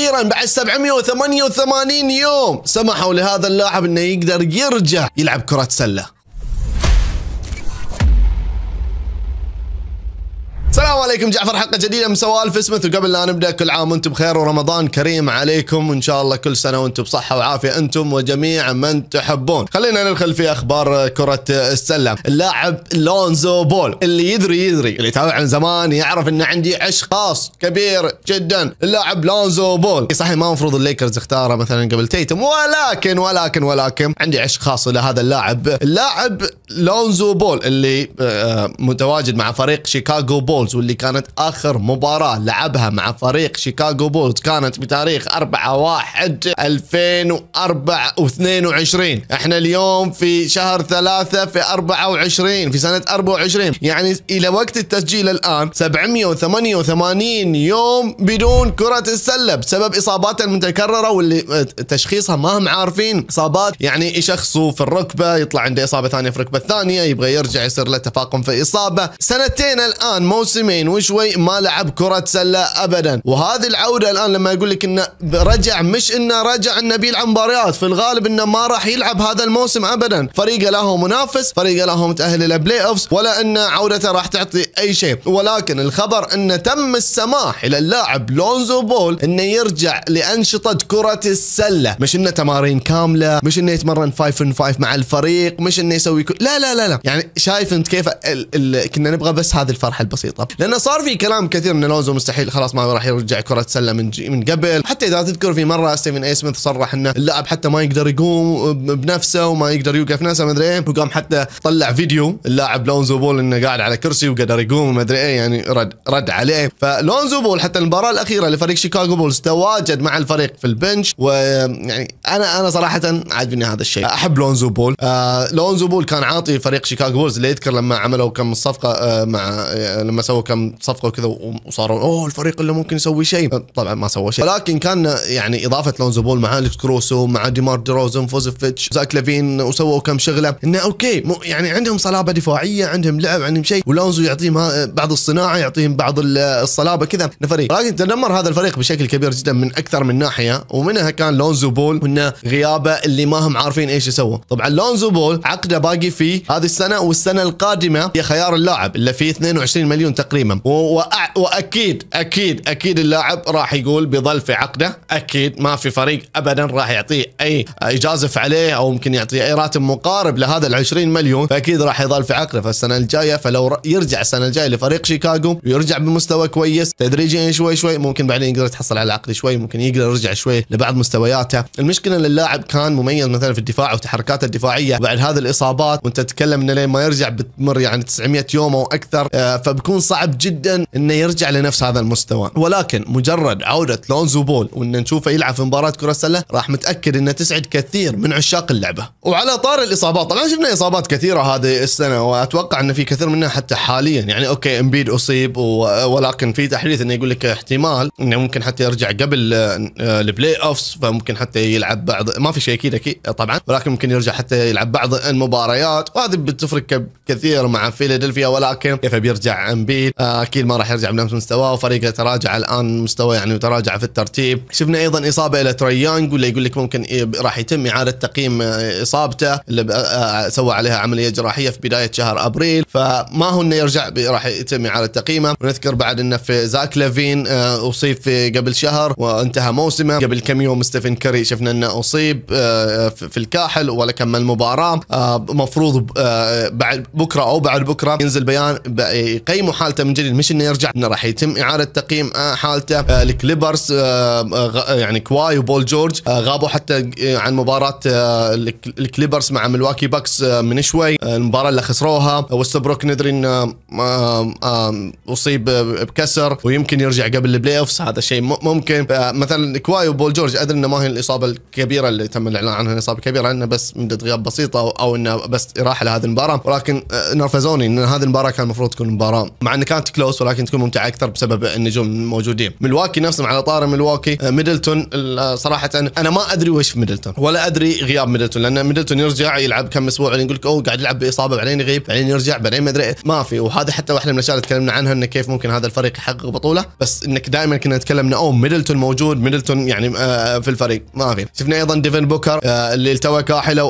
أخيرا بعد 788 يوم. سمحوا لهذا اللاعب إنه يقدر يرجع يلعب كرة سلة. السلام عليكم جعفر حلقه جديدة من سوالف سميث وقبل لا نبدأ كل عام وأنتم بخير ورمضان كريم عليكم. وإن شاء الله كل سنة وأنتم بصحة وعافية أنتم وجميع من تحبون. خلينا ندخل في أخبار كرة السلة. اللاعب لونزو بول اللي يدري يدري اللي يتابع من زمان يعرف ان عندي عشق خاص كبير جدا. اللاعب لونزو بول. صحيح المفروض الليكرز اختاره مثلا قبل تيتوم ولكن ولكن ولكن عندي عشق خاص لهذا اللاعب. اللاعب لونزو بول اللي آه، متواجد مع فريق شيكاغو بول بولز واللي كانت آخر مباراة لعبها مع فريق شيكاغو بولز كانت بتاريخ 4 1 2024 إحنا اليوم في شهر ثلاثة في 24 في سنة 24 يعني إلى وقت التسجيل الآن 788 يوم بدون كرة السلة بسبب اصاباته المتكررة واللي تشخيصها ما هم عارفين. إصابات يعني يشخصوا في الركبة يطلع عنده إصابة ثانية في الركبة الثانية يبغى يرجع يصير له تفاقم في إصابة. سنتين الآن موسم موسمين وشوي ما لعب كرة سلة ابدا. وهذه العودة الآن لما يقول لك انه رجع مش انه رجع انه بيلعب مباريات في الغالب إنه ما راح يلعب هذا الموسم ابدا. فريقه لا هو منافس فريقه لا هو متأهل إلى playoffs ولا إن عودته راح تعطي أي شيء. ولكن الخبر انه تم السماح إلى اللاعب لونزو بول إنه يرجع لأنشطة كرة السلة. مش إنه تمارين كاملة مش إنه يتمرن 5 على 5 مع الفريق مش إنه يسوي كل... لا لا لا لا. يعني شايف أنت كيف ال... ال... كنا نبغى بس هذه الفرحة البسيطة. لأنه صار في كلام كثير إن لونزو مستحيل خلاص ما راح يرجع كرة سله من من قبل. حتى إذا تذكر في مرة ستيفن اي سميث صرح إنه اللاعب حتى ما يقدر يقوم بنفسه وما يقدر يوقف نفسه ما أدري إيه. وقام حتى طلع فيديو اللاعب لونزو بول إنه قاعد على كرسي وقدر يقوم وما أدري إيه يعني رد رد عليه. فلونزو بول حتى المباراة الأخيرة لفريق شيكاغو بولز تواجد مع الفريق في ال bench. ويعني أنا أنا صراحة عاجبني هذا الشيء. أحب لونزو بول. آه لونزو بول كان عاطي فريق شيكاغو بولز. اللي يذكر لما عملوا كم صفقة آه مع آه لما سووا كم صفقة وكذا وصاروا أوه الفريق اللي ممكن يسوي شيء. طبعا ما سوى شيء. ولكن كان يعني إضافة لونزو بول مع أليكس كروسو مع ديمار دروزن فوزفيتش زاك لافين وسووا كم شغلة. إنه okay يعني عندهم صلابة دفاعية عندهم لعب عندهم شيء. ولونزو يعطيهم بعض الصناعة يعطيهم بعض الصلابة كذا الفريق. لكن تدمر هذا الفريق بشكل كبير جدا من أكثر من ناحية. ومنها كان لونزو بول وانه غيابه اللي ما هم عارفين إيش يسووا. طبعا لونزو بول عقده باقي فيه هذه السنة والسنة القادمة هي خيار اللاعب اللي فيه 22 مليون تقريبا. وأكيد أكيد أكيد اللاعب راح يقول بيظل في عقده. أكيد ما في فريق ابدا راح يعطيه أي يجازف عليه أو ممكن يعطيه أي راتب مقارب لهذا ال 20 مليون فأكيد راح يظل في عقده. فالسنة الجاية فلو يرجع السنة الجاية لفريق شيكاغو ويرجع بمستوى كويس. تدريجيا شوي شوي ممكن بعدين يقدر يتحصل على العقد شوي ممكن يقدر يرجع شوي لبعض مستوياته. المشكلة إن اللاعب كان مميز مثلا في الدفاع وتحركاته الدفاعية بعد هذه الإصابات وأنت تتكلم إنه لين ما يرجع بتمر يعني 900 يوم أو أكثر آه، فبكون صعب جدا إنه يرجع لنفس هذا المستوى. ولكن مجرد عودة لونزو بول وإن نشوفه يلعب في مباراة كرة السلة راح متأكد إنه تسعد كثير من عشاق اللعبة. وعلى طار الإصابات طبعا شفنا إصابات كثيرة هذه السنة وأتوقع ان في كثير منها حتى حاليا. يعني okay إمبيد أصيب ولكن في تحديث إنه يقول لك احتمال إنه ممكن حتى يرجع قبل آه، ال playoffs فممكن حتى يلعب بعض ما في شيء أكيد أكيد طبعا ولكن ممكن يرجع حتى يلعب بعض المباريات. وهذه بتفرق كثير مع فيلادلفيا ولكن كيف بيرجع إمبيد؟ أكيد ما راح يرجع بنفس مستواه وفريقه تراجع الآن مستوى يعني تراجع في الترتيب. شفنا أيضا إصابة إلى تري يانج ولا يقول لك ممكن راح يتم إعادة تقييم آه، إصابته اللي آه، سوى عليها عملية جراحية في بداية شهر أبريل. فما هو إنه يرجع راح يتم إعادة تقييمه. ونذكر بعد إنه في زاك لافين أصيب في قبل شهر وانتهى موسمه. قبل كم يوم ستيفن كاري شفنا إنه أصيب في الكاحل ولا كمل المباراه مفروض بعد بكرة أو بعد بكرة ينزل بيان يقيموا حالته من جديد مش إنه يرجع. إنه راح يتم إعادة تقييم آه، حالته آه، الكليبرز آه، يعني كواي وبول جورج غابوا حتى عن مباراة الكليبرز مع ملواكي باكس من شوي. المباراة اللي خسروها وستبروك ندري إنه أصيب بكسر ويمكن يرجع قبل ال playoffs هذا شيء ممكن. مثلا كواي وبول جورج أدري إنه ما هي الإصابة الكبيرة اللي تم الإعلان عنها إصابة كبيرة انه بس مده غياب بسيطة أو إنه بس راحه لهذه المباراة. ولكن نرفزوني إن هذه المباراة كان المفروض تكون مباراة مع إن كانت close ولكن تكون ممتعة أكثر بسبب النجوم الموجودين. ملواكي نفسهم على طار ملواكي آه، ميدلتون آه، صراحة أنا ما أدري وش ميدلتون ولا أدري غياب ميدلتون لأن ميدلتون يرجع يلعب كم أسبوع بعدين يقول لك أوه قاعد يلعب بإصابة بعدين يغيب بعدين يرجع بعدين ما أدري ما في وهذا حتى واحدة من الأشياء اللي تكلمنا عنها إنه كيف ممكن هذا الفريق يحقق بطولة بس إنك دائما كنا نتكلم إنه أوه ميدلتون موجود ميدلتون يعني آه، في الفريق. ما في. شفنا أيضا ديفن بوكر اللي التوى كاحلة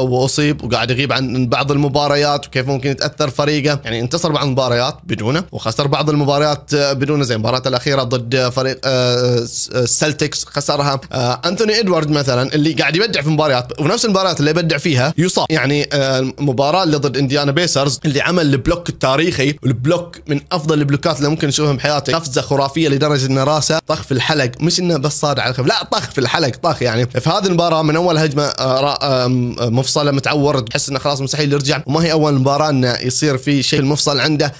وأصيب وقاعد يغيب عن بعض المباريات وكيف ممكن يتأثر فريقه. يعني انتصر بعض المباريات بدونه وخسر بعض المباريات بدونه زي المباراه الأخيرة ضد فريق السلتكس خسرها انثوني ادوارد مثلا اللي قاعد يبدع في مباريات ونفس المباريات اللي يبدع فيها يصاب يعني المباراة اللي ضد إنديانا بيسرز اللي عمل ال block التاريخي ال block من أفضل البلوكات اللي ممكن نشوفها بحياتي. قفزه خرافية لدرجة إن راسه طخ في الحلق. مش إنه بس صار على الحافة لا طخ في الحلق طخ يعني. في هذه المباراة من أول هجمة مفصله متعور تحس إنه خلاص مستحيل يرجع وما هي أول مباراة إنه يصير في شيء المفصل عنده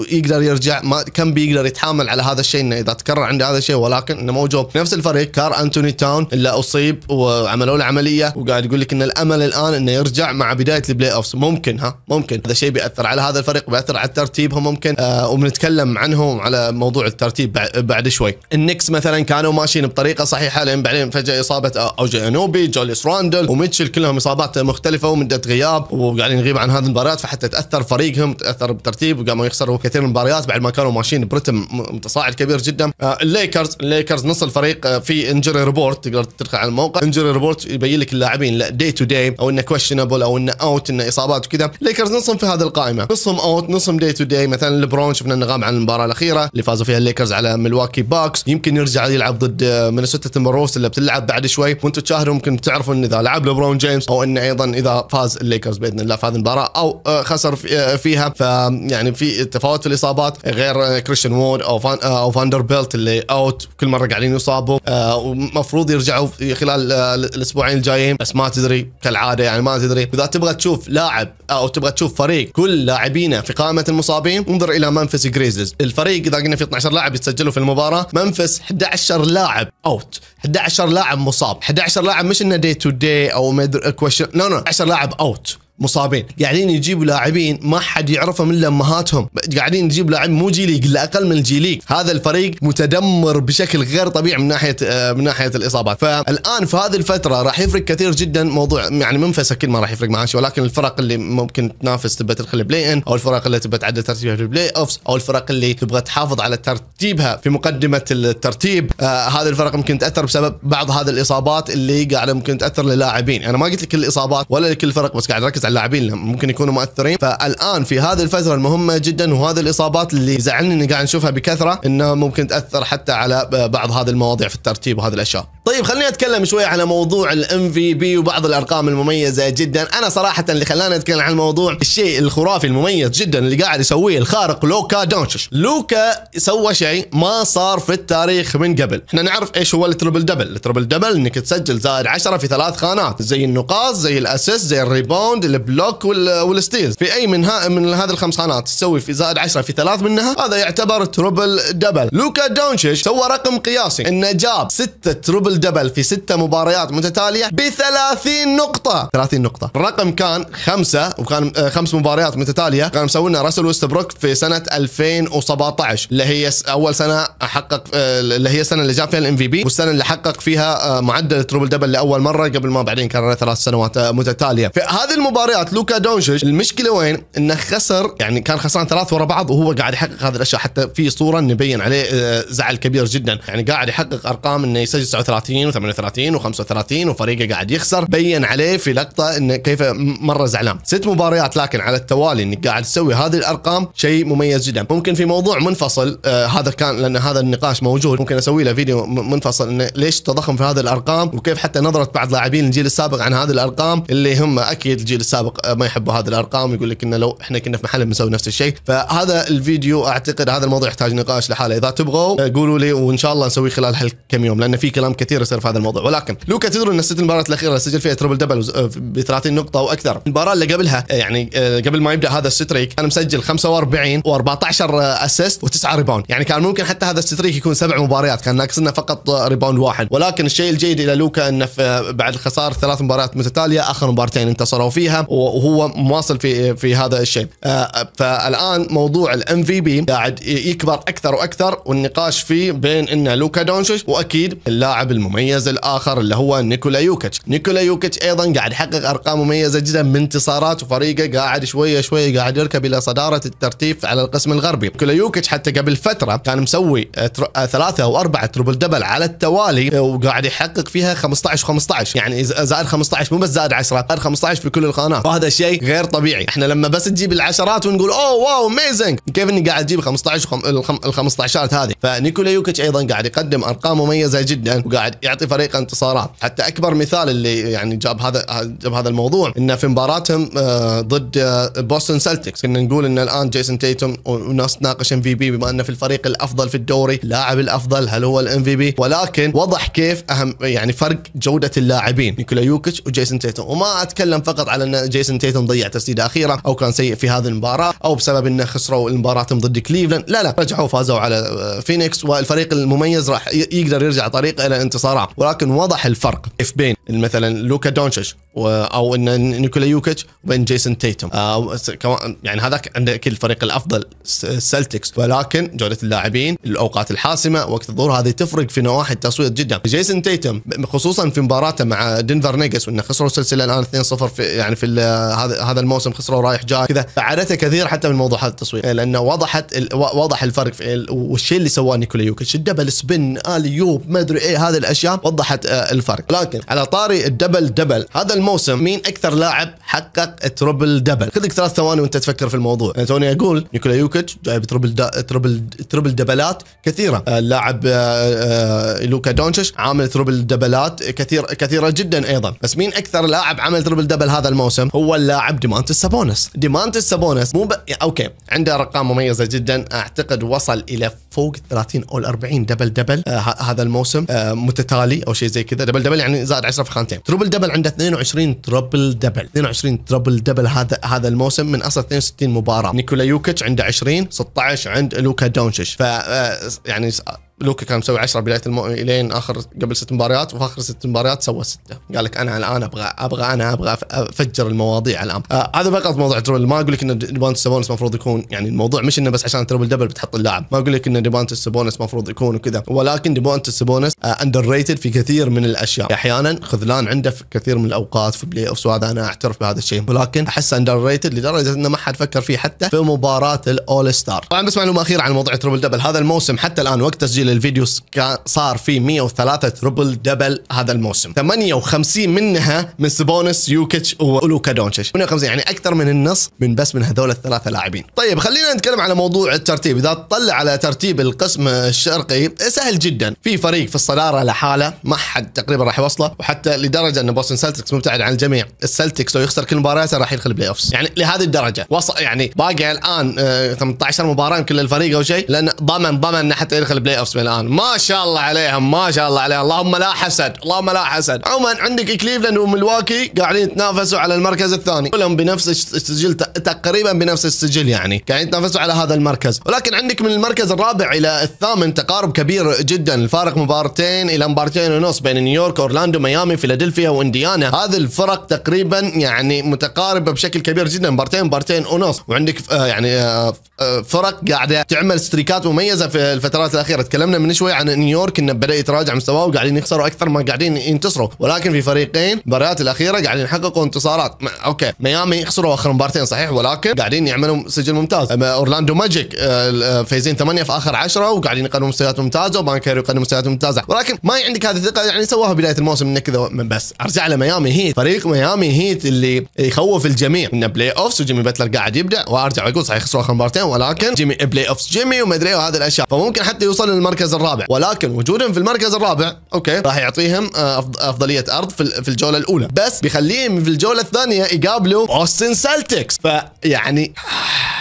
ويقدر يرجع ما كم بيقدر يتحامل على هذا الشيء إنه إذا تكرر عنده هذا الشيء ولكن إنه موجود نفس الفريق كارل أنتوني تاونز اللي أصيب وعملوا له عملية وقاعد يقول لك إن الأمل الآن إنه يرجع مع بداية ال playoffs ممكن ها؟ ممكن. هذا الشيء بيأثر على هذا الفريق بيأثر على ترتيبهم ممكن. آه وبنتكلم عنهم على موضوع الترتيب بعد شوي. النكس مثلا كانوا ماشيين بطريقة صحيحة لين بعدين فجأة إصابة أوجي أنونوبي جوليوس راندل وميتشل كلهم إصابات مختلفة ومدة غياب وقاعدين يغيب عن هذه المباريات فحتى تأثر فريقهم تأثر بالترتيب وقاموا يخسروا كثير من المباريات بعد ما كانوا ماشيين برتم متصاعد كبير جدا. آه الليكرز الليكرز نص الفريق آه في injury report تقدر تدخل على الموقع. injury report يبين لك اللاعبين لا day to day أو إنه questionable أو إنه out إنه إصابات وكذا. الليكرز نصهم في هذه القائمة. نصهم out نصهم day to day مثلا ليبرون شفنا إنه غاب عن المباراة الأخيرة اللي فازوا فيها الليكرز على ملواكي بكس يمكن يرجع يلعب ضد مينيسوتا تمبروولفز اللي بتلعب بعد شوي. وأنتم تشاهدوا ممكن تعرفوا إن إذا لعب ليبرون جيمس أو إنه أيضا إذا فاز الليكرز بإذن الله في هذه المباراة أو خسر فيها. فيعني في تفاوت الإصابات غير كريستيان وود أو فان أو فاندر بيلت اللي out كل مرة قاعدين يصابوا ومفروض يرجعوا خلال الأسبوعين الجايين. بس ما تدري كالعادة يعني ما تدري. إذا تبغى تشوف لاعب أو تبغى تشوف فريق كل لاعبينه في قائمة المصابين انظر إلى ممفيس جريزليز. الفريق إذا قلنا في 12 لاعب يتسجلوا في المباراة ممفيس 11 لاعب out 11 لاعب مصاب. 11 لاعب مش إنه day to day أو question لا لا 10 لاعب out مصابين. قاعدين يجيبوا لاعبين ما حد يعرفهم الا امهاتهم قاعدين يجيب لاعب مو جي ليج الا أقل من الجي ليج. هذا الفريق متدمر بشكل غير طبيعي من ناحية من ناحية الإصابات. فالآن في هذه الفترة راح يفرق كثير جدا موضوع يعني ممفيس أكيد ما راح يفرق معاه ولكن الفرق اللي ممكن تنافس تبى تدخل ال play-in أو الفرق اللي تبى تعدل ترتيبها في ال playoffs أو الفرق اللي تبغى تحافظ على ترتيبها في مقدمة الترتيب آه هذه الفرق ممكن تأثر بسبب بعض هذه الإصابات اللي قاعدة ممكن تأثر للاعبين. أنا ما قلت لك الإصابات ولا لكل فرق بس قاعد أركز اللاعبين ممكن يكونوا مؤثرين. فالآن في هذه الفترة المهمة جدا وهذه الإصابات اللي زعلني إني قاعد نشوفها بكثرة انها ممكن تأثر حتى على بعض هذه المواضيع في الترتيب وهذه الأشياء. طيب خليني أتكلم شوي على موضوع ال MVP وبعض الأرقام المميزة جدا. أنا صراحة اللي خلاني أتكلم عن الموضوع الشيء الخرافي المميز جدا اللي قاعد يسويه الخارق لوكا دونتش لوكا سوى شيء ما صار في التاريخ من قبل. إحنا نعرف إيش هو ال triple double. ال triple double إنك تسجل زائد 10 في ثلاث خانات زي النقاط زي ال assist زي ال rebound ال block وال steals. في أي من ها من هذه الخمس خانات تسوي في زائد 10 في ثلاث منها هذا يعتبر triple double. لوكا دونتش سوى رقم قياسي. إنه جاب ستة triple double في ستة مباريات متتالية ب 30 نقطة. 30 نقطة. الرقم كان خمسة وكان خمس مباريات متتالية كان مسوي لنا راسل ويستبروك في سنة 2017 اللي هي أول سنة حقق اللي هي السنة اللي جاب فيها ال MVP والسنة اللي حقق فيها معدل triple double لأول مرة قبل ما بعدين كرر ثلاث سنوات متتالية. في هذه المباريات لوكا دونتش المشكلة وين؟ إنه خسر يعني كان خسران ثلاث ورا بعض وهو قاعد يحقق هذه الأشياء حتى في صورة نبين عليه زعل كبير جدا. يعني قاعد يحقق أرقام إنه يسجل 39 و38 و35 وفريقه قاعد يخسر. بين عليه في لقطة إنه كيف مرة زعلان. ست مباريات لكن على التوالي إنك قاعد تسوي هذه الأرقام شيء مميز جدا. ممكن في موضوع منفصل آه هذا كان لأن هذا النقاش موجود. ممكن أسوي له فيديو منفصل إنه ليش التضخم في هذه الأرقام وكيف حتى نظرة بعض لاعبين الجيل السابق عن هذه الأرقام اللي هم أكيد الجيل السابق ما يحبوا هذه الأرقام يقول لك إنه لو إحنا كنا في محل بنسوي نفس الشيء. فهذا الفيديو أعتقد هذا الموضوع يحتاج نقاش لحاله. إذا تبغوا قولوا لي وإن شاء الله نسويه خلال هالكم يوم لأن في كلام كثير يصير في هذا الموضوع. ولكن لوكا تدري إن الست المباريات الأخيرة سجل فيها triple double ب 30 نقطة وأكثر المباراة اللي قبلها آه، يعني آه، قبل ما يبدأ هذا ال streak كان مسجل 45 و14 assist و9 rebound يعني كان ممكن حتى هذا ال streak يكون سبع مباريات كان ناقصنا فقط rebound واحد. ولكن الشيء الجيد إلى لوكا إنه بعد الخساره ثلاث مباريات متتالية آخر مبارتين انتصروا فيها. وهو مواصل في في هذا الشيء. آه، فالآن موضوع ال MVP قاعد يكبر أكثر وأكثر والنقاش فيه بين إن لوكا دونتش وأكيد اللاعب المميز الآخر اللي هو نيكولا يوكيتش. نيكولا يوكيتش أيضا قاعد يحقق أرقام مميزة جدا من انتصارات وفريقه قاعد شوية شوية قاعد يركب إلى صدارة الترتيب على القسم الغربي. نيكولا يوكيتش حتى قبل فترة كان مسوي ثلاثة أو أربعة triple double على التوالي وقاعد يحقق فيها 15 15 يعني زائد 15 مو بس زائد 10 زائد 15 في كل الخانات وهذا شيء غير طبيعي. إحنا لما بس تجيب العشرات ونقول oh wow amazing كيف إني قاعد أجيب 15 ال 15 هذه؟ فنيكولا يوكيتش أيضا قاعد يقدم أرقام مميزة جدا وقاعد يعطي فريقه انتصارات. حتى أكبر مثال اللي يعني جاب هذا جاب هذا الموضوع إنه في مباراتهم آه، ضد بوستون سلتكس كنا نقول إن الآن جيسون تيتوم وناس تناقش MVP بما إنه في الفريق الأفضل في الدوري اللاعب الأفضل هل هو ال MVP ولكن وضح كيف اهم يعني فرق جودة اللاعبين. نيكولا يوكيتش وجيسون تيتوم وما أتكلم فقط على إن جيسون تيتوم ضيع تسديده اخيره أو كان سيء في هذه المباراة أو بسبب إنه خسروا المباراة ضد كليفلاند. لا لا رجعوا فازوا على فينيكس والفريق المميز راح يقدر يرجع طريقه إلى انتصارات. ولكن وضح الفرق. كيف بين مثلا لوكا دونتش أو إن نيكولا يوكيتش وبين جيسون تيتوم. آه يعني هذاك عنده أكيد الفريق الأفضل السلتكس ولكن جودة اللاعبين الأوقات الحاسمة وقت الظهور هذه تفرق في نواحي التصويت جدا. جيسون تيتوم خصوصا في مباراته مع دنفر ناجتس وإنه خسروا السلسلة الآن 2-0 في يعني في هذا هذا الموسم خسروا رايح جاي كذا. فعدته كثير حتى من موضوع هذا التصويت لأنه وضحت وضح الفرق في والشيء اللي سواه نيكولا يوكيتش ال double spin alley-oop ما أدري إيه هذه الأشياء وضحت آه، الفرق. لكن على طاري ال double double هذا الموسم مين أكثر لاعب حقق triple double خذك ثلاث ثواني وأنت تفكر في الموضوع. أنا توني أقول نيكولا يوكيتش جايب triple triple triple دبلات كثيرة. اللاعب آه، آه، لوكا دونتش عامل triple دبلات كثير كثيرة جدا أيضا. بس مين أكثر لاعب عمل triple double هذا الموسم؟ هو اللاعب دومانتس سابونيس. دومانتس سابونيس مو ب... أوكي عنده أرقام مميزة جدا. أعتقد وصل إلى فوق 30 أو 40 double double آه هذا الموسم آه متتالي أو شيء زي كذا. double double يعني زائد 10 في خانتين triple double عنده 22 triple double 22 triple double هذا هذا الموسم من أصل 62 مباراة. نيكولا يوكيتش عنده 20 16 عند لوكا دونتش ف آه، يعني لوكا كان مسوي 10 بداية المو... إلين آخر قبل ست مباريات وفي آخر ست مباريات سوى ستة. قال لك أنا الآن أبغى أبغى أنا أبغى أفجر المواضيع الآن. آه هذا فقط موضوع تربل ما أقول لك إن دومانتس سابونيس المفروض يكون يعني الموضوع مش إنه بس عشان triple double بتحط اللاعب. ما أقول لك إن دومانتس سابونيس المفروض يكون وكذا. ولكن دومانتس سابونيس underrated في كثير من الأشياء. أحيانا خذلان عنده في كثير من الأوقات في playoffs وهذا أنا أعترف بهذا الشيء. ولكن احس underrated لدرجة إنه ما حد فكر فيه حتى في مباراة ال All-Star طبعا بس معلومة أخيرة عن موضوع triple double هذا الموسم حتى الآن وقت تسجيل الفيديو صار في 103 triple double هذا الموسم. 58 منها من سابونيس يوكيتش ولوكا دونتش 58 يعني أكثر من النص من بس من هذول الثلاثة لاعبين. طيب خلينا نتكلم على موضوع الترتيب. إذا تطلع على ترتيب القسم الشرقي سهل جدا. في فريق في الصدارة لحالة ما حد تقريبا راح يوصله وحتى لدرجة أن بوستن سلتكس مبتعد عن الجميع. السلتكس لو يخسر كل مبارياته راح يدخل playoffs يعني لهذه الدرجة. وصل يعني باقي الآن 18 آه، مباراة كل الفريق أو شيء لأن ضمن ضمن إنه حتى يدخل playoffs من الآن. ما شاء شاء الله عليهم ما شاء الله عليهم. اللهم لا حسد اللهم لا حسد. عموما عندك كليفلاند وملواكي قاعدين يتنافسوا على المركز الثاني. كلهم بنفس السجل تقريبا بنفس السجل يعني. قاعدين يتنافسوا على هذا المركز. ولكن عندك من المركز الرابع إلى الثامن تقارب كبير جدا. الفارق مبارتين إلى مبارتين ونص بين نيويورك أورلاندو ميامي فيلادلفيا وإنديانا. هذه الفرق تقريبا يعني متقاربة بشكل كبير جدا. مبارتين مبارتين ونص. وعندك آه يعني آه فرق قاعدة تعمل streak ات مميزة في الفترات الأخيرة. تكلمنا من شوي عن نيويورك انه بدأ يتراجع مستواه وقاعدين يخسروا أكثر ما قاعدين ينتصروا. ولكن في فريقين المباريات الأخيرة قاعدين يحققوا انتصارات. أوكي ميامي خسروا آخر مبارتين صحيح ولكن قاعدين يعملوا سجل ممتاز. أورلاندو ماجيك آه، فايزين ثمانية في آخر عشرة وقاعدين يقدموا مستويات ممتازة وبانكير يقدم مستويات ممتازة. ولكن ما عندك هذه الثقة يعني سواها بداية الموسم انه كذا بس أرجع لميامي هيت. فريق ميامي هيت اللي يخوف الجميع. انه playoffs وجيمي باتلر قاعد يبدأ وأرجع أقول صحيح خسروا آخر مبارتين ولكن جيمي playoff جيمي وما أدري وهذه الأشياء. فممكن حتى يوصل للمركز الرابع. ولكن وجودهم في المركز الرابع أوكي راح يعطيهم آه، أفضلية أرض في الجولة الأولى. بس بيخليهم في الجولة الثانية يقابلوا بوستن سلتكس فيعني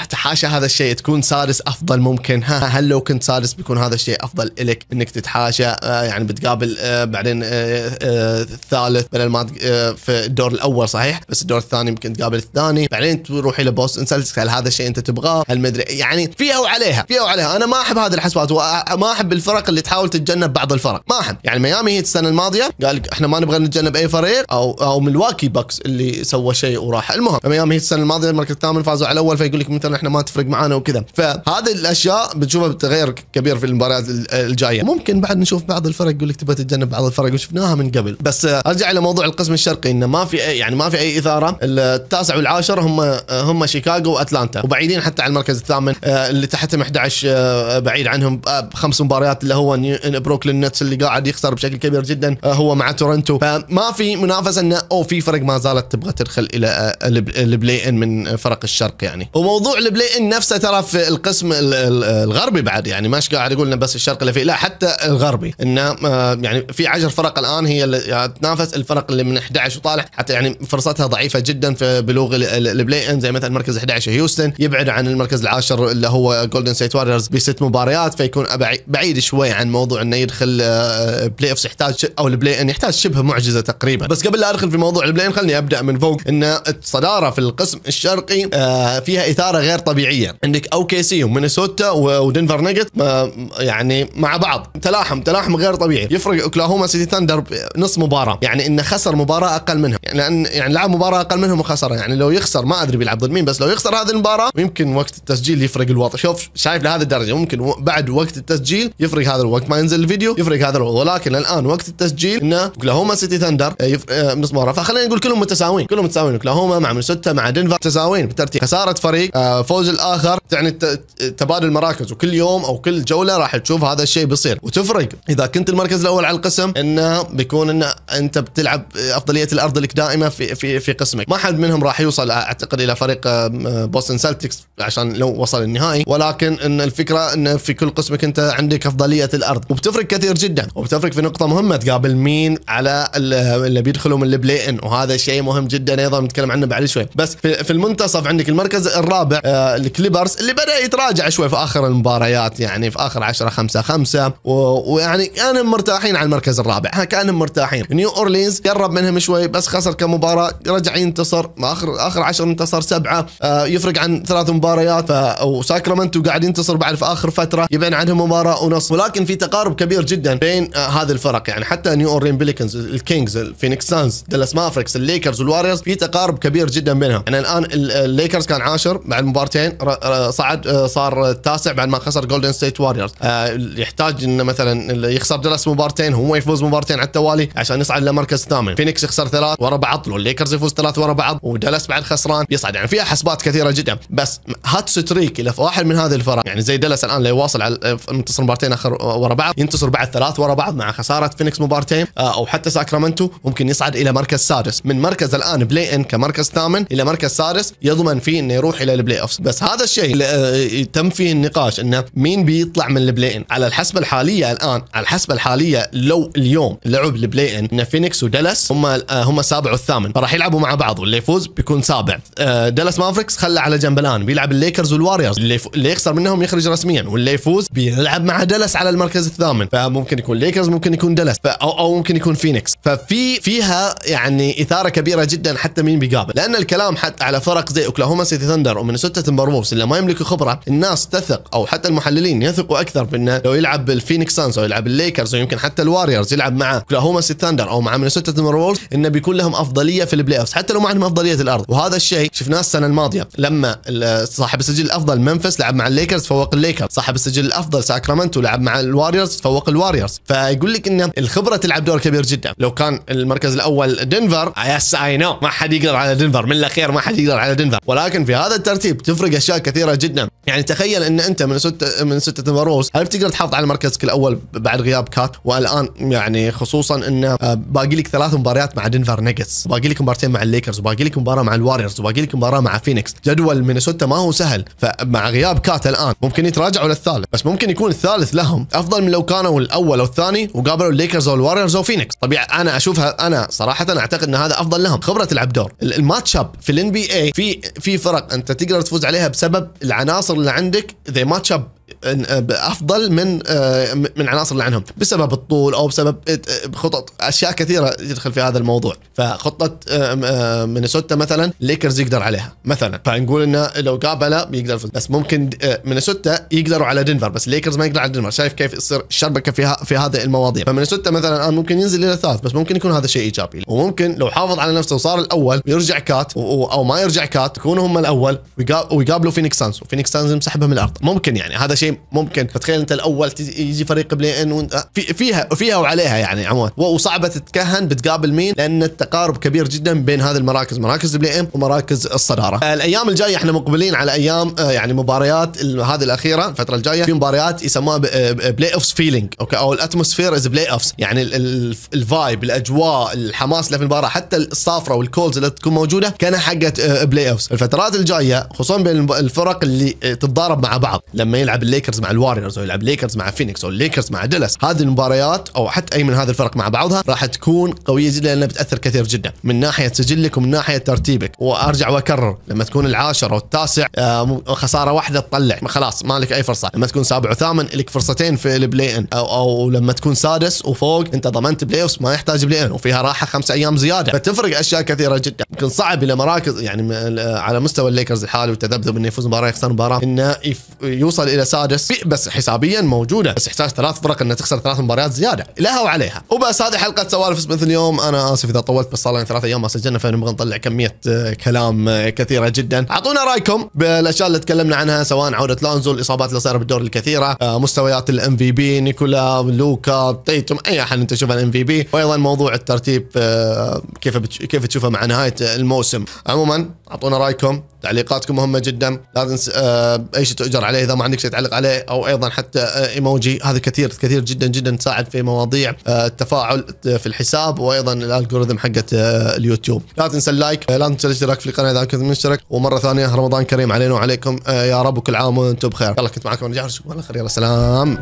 تحاشى هذا الشيء تكون سادس أفضل ممكن. ها هل لو كنت سادس بيكون هذا الشيء أفضل لك إنك تتحاشى؟ آه، يعني بتقابل آه، بعدين الثالث بدل ما في الدور الأول صحيح؟ بس الدور الثاني يمكن تقابل الثاني. بعدين تروح إلى بوستن سلتكس هل هذا الشيء أنت تبغاه؟ هل مدري يعني فيها وعليها فيها وعليها أنا ما أحب هذه الحسبات وما أحب الفرق اللي تحاول تتجنب بعض الفرق. ما أحب. يعني ميامي هيت السنة الماضية قال إحنا ما نبغى نتجنب أي فريق أو أو ملواكي باكس اللي سوى شيء وراح. المهم ميامي هيت السنة الماضية المركز الثامن فازوا على الأول فيقول لك مثلا إحنا ما تفرق معانا وكذا. فهذه الأشياء بتشوفها بتغير كبير في المباريات الجاية. ممكن بعد نشوف بعض الفرق يقول لك تبغى تتجنب بعض الفرق وشفناها من قبل. بس أرجع إلى موضوع القسم الشرقي إنه ما في يعني ما في أي إثارة. التاسع والعاشر هم هم شيكاغو وأتلانتا وبعيدين حتى على المركز الثامن آه، اللي تحتهم 11 آه، بعيد عنهم آه، بخمس مباريات اللي هو بروكلين نتس اللي قاعد يخسر بشكل كبير جدا هو مع تورنتو. فما في منافسة إنه أو في فرق ما زالت تبغى تدخل إلى ال play-in من فرق الشرق يعني. وموضوع ال play-in نفسه ترى في القسم الغربي بعد يعني مش قاعد يقول بس الشرق اللي فيه لا حتى الغربي. إنه يعني في 10 فرق الآن هي اللي تنافس الفرق اللي من 11 وطالع حتى يعني فرصتها ضعيفة جدا في بلوغ ال play-in زي مثلا مركز 11 هيوستن يبعد عن المركز العاشر اللي هو جولدن ستيت واريورز بست مباريات فيكون بعيد شوي عن موضوع إنه يدخل playoffs يحتاج أو ال play-in يحتاج شبه معجزة تقريبا. بس قبل لا أدخل في موضوع ال play-in خلني أبدأ من فوق إن الصدارة في القسم الشرقي آه، فيها إثارة غير طبيعية. عندك أو كي سي ومينيسوتا ودنفر ناجتس يعني مع بعض. تلاحم تلاحم غير طبيعي. يفرق أوكلاهوما سيتي ثاندر نص مباراة. يعني انه خسر مباراة أقل منهم. يعني لأن يعني لعب مباراة أقل منهم وخسرها يعني لو يخسر ما أدري بيلعب ضد مين بس لو يخسر هذه المباراة يمكن وقت يفرق الوضع. شوف شايف لهذه الدرجة ممكن بعد وقت التسجيل يفرق هذا الوقت. ما ينزل الفيديو يفرق هذا الوضع. ولكن الآن وقت التسجيل إنه أوكلاهوما سيتي ثاندر نص مباراة. فخلينا نقول كلهم متساويين. كلهم متساويين. أوكلاهوما مع مينيسوتا مع دنفر متساويين بالترتيب. خسارة فريق آه، فوز الآخر تعني تبادل مراكز وكل يوم أو كل جولة راح تشوف هذا الشيء بيصير. وتفرق. إذا كنت المركز الأول على القسم إنه بيكون إنه أنت بتلعب أفضلية الأرض لك دائمه في في في قسمك. ما حد منهم راح يوصل أعتقد إلى فريق بوستن سلتكس عشان لو وصل النهائي. ولكن إن الفكرة إن في كل قسمك أنت عندك أفضلية الأرض. وبتفرق كثير جدا. وبتفرق في نقطة مهمة. تقابل مين على اللي بيدخلوا من ال play-in وهذا شيء مهم جدا أيضا. نتكلم عنه بعد شوي. بس في, في المنتصف عندك المركز الرابع آه الكليبرز اللي بدأ يتراجع شوي في آخر المباريات. يعني في آخر 10 5 5 ويعني كانوا مرتاحين على المركز الرابع. كانوا مرتاحين. نيو أورلينز قرب منهم شوي بس خسر كم مباراه رجع ينتصر. اخر آخر 10 انتصر سبعة. آه يفرق عن ثلاث مباريات. وساكرامنتو قاعد ينتصر بعد في آخر فترة يبين عنهم مباراة ونص. ولكن في تقارب كبير جدا بين آه هذه الفرق. يعني حتى نيو اورلينز بيليكنز الكينجز الفينيكس سانز دالاس مافريكس الليكرز والواريورز في تقارب كبير جدا بينهم. يعني الآن الليكرز كان عاشر بعد مبارتين صعد آه، صار التاسع بعد ما خسر جولدن ستيت واريورز يحتاج إنه مثلا يخسر دالاس مبارتين هو يفوز مبارتين على التوالي عشان يصعد لمركز ثامن. فينيكس يخسر ثلاث ورا بعض والليكرز يفوز ثلاث ورا بعض ودالاس بعد خسران. يصعد. يعني فيها حسبات كثيرة جدا. بس hot streak إلى واحد من هذه الفرق. يعني زي دالاس الآن لو يواصل على منتصر مبارتين آخر ورا بعض ينتصر بعد ثلاث ورا بعض مع خسارة فينيكس مبارتين آه، أو حتى ساكرامنتو ممكن يصعد إلى مركز سادس. من مركز الآن play-in كمركز ثامن إلى مركز سادس يضمن فيه إنه يروح إلى ال playoff بس هذا الشيء اللي تم فيه النقاش إنه مين بيطلع من ال play-in على الحسبة الحالية الآن على الحسبة الحالية لو اليوم لعب ال play-in فينيكس ودالاس هم آه، هم السابع والثامن. فراح يلعبوا مع بعض واللي يفوز بيكون سابع. آه، دالاس مافريكس خلى على جنب الان بيلعب الليكرز والواريورز اللي, اللي يخسر منهم يخرج رسميا واللي يفوز بيلعب مع دالاس على المركز الثامن. فممكن يكون ليكرز ممكن يكون دالاس. أو أو ممكن يكون فينيكس. ففي فيها يعني إثارة كبيرة جدا حتى مين بيقابل. لأن الكلام حتى على فرق زي أوكلاهوما سيتي ثندر ومينيسوتا تمبر اللي ما يملكوا خبرة الناس تثق أو حتى المحللين يثقوا أكثر بانه لو يلعب بالفينيكس سانز أو يلعب الليكرز ويمكن حتى الواريورز يلعب مع أوكلاهوما سيتي ثندر أو مع مينيسوتا تمبر إنه بيكون لهم أفضلية في ال playoff حتى لو ما عندهم أفضلية الأرض. وهذا الشيء شفناه السنة الماضية لما صاحب السجل الأفضل ممفيس لعب مع الليكرز فاز الليكرز. صاحب السجل الأفضل ساكرامنتو لعب مع الواريورز فاز الواريورز فيقول لك إن الخبرة تلعب دور كبير جدا. لو كان المركز الأول دنفر yes I know ما حد يقدر على دنفر. من الأخير ما حد يقدر على دنفر. ولكن في هذا الترتيب تفرق أشياء كثيرة جدا. يعني تخيل إن أنت مينيسوتا مينيسوتا تمبروولفز هل بتقدر تحافظ على مركزك الأول بعد غياب كات؟ والآن يعني خصوصا انه آه، باقي لك ثلاث مباريات مع دنفر ناجتس. باقي لك مباراتين مع الليكرز وباقي لك مباراة مع الواريورز وباقي لك مباراة مع فينيكس. جدول مينيسوتا ما هو سهل. فمع غياب كات الآن ممكن يتراجعوا للثالث بس ممكن يكون الثالث لهم. أفضل من لو كانوا الأول أو الثاني وقابلوا الليكرز أو الواريورز أو فينيكس. طبيعي أنا أشوفها أنا صراحة أعتقد إن هذا أفضل لهم. خبرة تلعب دور ال matchup في ال NBA في في فرق أنت تقدر تفوز عليها بسبب العناصر اللي عندك. the matchup أفضل من آه، من عناصر اللي عنهم بسبب الطول أو بسبب خطط أشياء كثيرة يدخل في هذا الموضوع. فخطة مينيسوتا مثلا ليكرز يقدر عليها. مثلا فنقول إنه لو قابله بيقدر بس ممكن آه، مينيسوتا يقدروا على دنفر بس ليكرز ما يقدر على دنفر. شايف كيف يصير الشربكه في في هذه المواضيع. فمينيسوتا مثلا الآن ممكن ينزل إلى الثالث بس ممكن يكون هذا شيء إيجابي. وممكن لو حافظ على نفسه وصار الأول ويرجع كات أو ما يرجع كات يكونوا هم الأول ويقابلوا فينيكس سانز وفينيكس سانز مسحبها من الأرض. ممكن يعني هذا شيء ممكن. فتخيل أنت الأول يجي فريق play-in وانت في فيها فيها وعليها يعني عموما. وصعبة تتكهن بتقابل مين؟ لأن التقارب كبير جدا بين هذه المراكز مراكز ال play-in ومراكز الصدارة. الأيام الجاية إحنا مقبلين على أيام آه، يعني مباريات هذه الأخيرة الفترة الجاية في مباريات يسموها playoffs feeling okay؟ أو ال atmosphere is playoffs. يعني ال vibe الأجواء الحماس اللي في المباراة حتى الصافره وال calls اللي تكون موجودة كانها حقت playoffs. الفترات الجاية خصوصا بين الفرق اللي تتضارب مع بعض لما يلعب الليكرز مع الواريورز أو يلعب ليكرز مع فينيكس أو الليكرز مع دالاس هذه المباريات أو حتى أي من هذه الفرق مع بعضها راح تكون قوية جدا لأنها بتأثر كثير جدا. من ناحية سجلك ومن ناحية ترتيبك. وأرجع وأكرر لما تكون العاشر أو التاسع آه، خسارة واحدة تطلع. خلاص ما لك أي فرصة. لما تكون سابع وثامن لك فرصتين في ال play-in أو, أو لما تكون سادس وفوق أنت ضمنت play ما يحتاج play-in وفيها راحة خمس أيام زيادة. فتفرق أشياء كثيرة جدا. يمكن صعب إلى مراكز يعني على مستوى الليكرز الحالي والتذبذب إنه يفوز مباراة يخسر مباراة إنه يوصل إلى سادس بس حسابيا موجودة. بس يحتاج ثلاث فرق إنها تخسر ثلاث مباريات زيادة. لها وعليها وبس هذه حلقة سوالف سميث اليوم أنا آسف إذا طولت بس صار لنا ثلاث أيام ما سجلنا فنبغى نطلع كمية آه، كلام آه، كثيرة جدا. أعطونا رأيكم بالأشياء اللي تكلمنا عنها سواء عودة لونزو الإصابات اللي صايرة بالدور الكثيرة آه، مستويات ال MVP نيكولا لوكا تيتوم أي أحد أنت تشوفه ال MVP وأيضا موضوع الترتيب كيف كيف تشوفه مع نهاية الموسم. عموما أعطونا رأيكم. تعليقاتكم مهمة جدا. لا تنسى أي شيء تؤجر عليه. إذا ما عندك شيء تعلق عليه أو أيضا حتى إيموجي. هذا كثير كثير جدا جدا تساعد في مواضيع التفاعل في الحساب وأيضا ال algorithm حقت آه اليوتيوب. لا تنسى ال like لا تنسى الاشتراك في القناة إذا كنت مشترك. ومرة ثانية رمضان كريم علينا وعليكم. يا رب وكل عام وأنتم بخير. يلا كنت معكم رجع الله خير يلا سلام.